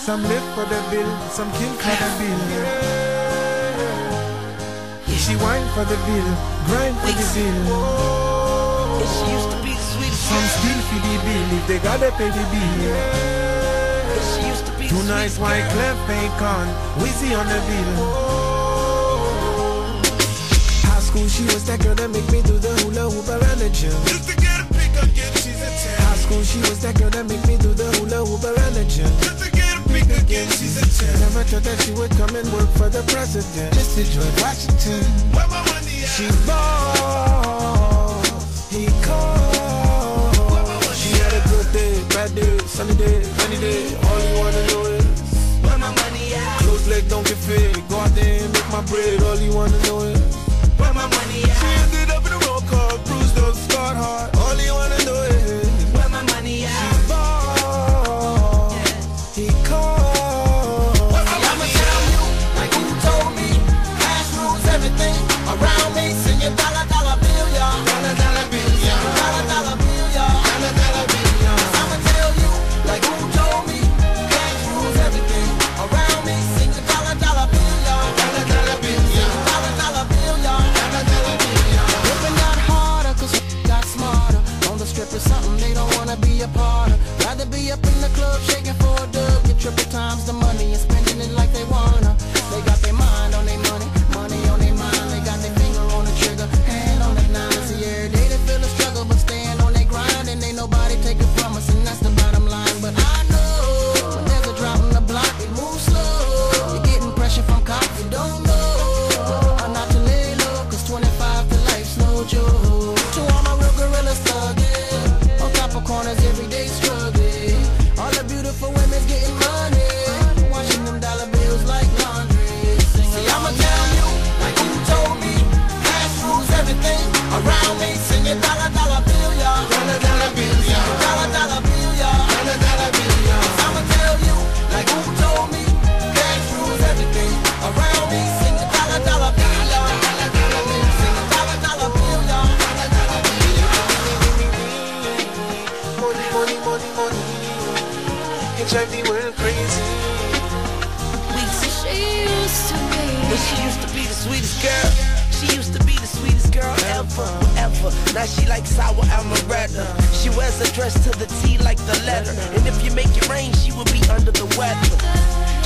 Some live for the bill, some kill for the bill. She whine for the bill, grind for the bill. And she used to be the sweetest Some girl. steal for the bill if they gotta pay the bill. And she used to be the Two nights white girl. clef ain't con, Weezy on the bill. High school, she was that girl that make me do the hula hoop around the gym. Just to get a pick up, get she's a 10. High school, she was that girl that make me a 10. Never thought that she would come and work for the president. Just to George Washington. Where my money at? She ball, he called. She had a good day, bad day, sunny day, rainy day. All you wanna know is Where my money at? close leg don't get fit. Go out there and make my bread. All you wanna know is strip is something they don't wanna be a part of. Rather be up in the club shaking for a dub. Get triple times the money and spending it like they wanna. Drive the world crazy. She used to be. And she used to be the sweetest girl. She used to be the sweetest girl ever, ever. Now she likes sour amaretto. She wears a dress to the T like the letter. And if you make it rain, she will be under the weather.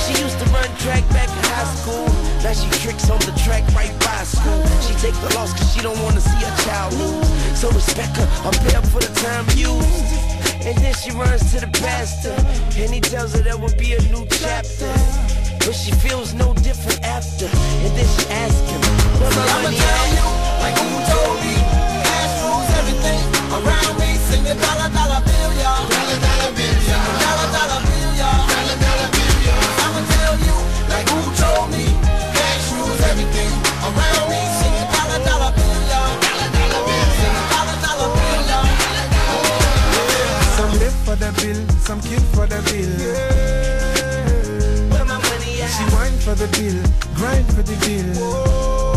She used to run track back in high school. Now she tricks on the track right by school. She take the loss cause she don't wanna see her child lose. So respect her, I'm paid for the time used. And then she runs to the pastor. And he tells her there will be a new chapter. But she feels no different after. And then she asks bill, some kill for the bill. Where my money at? She whine for the bill, grind for the bill. Where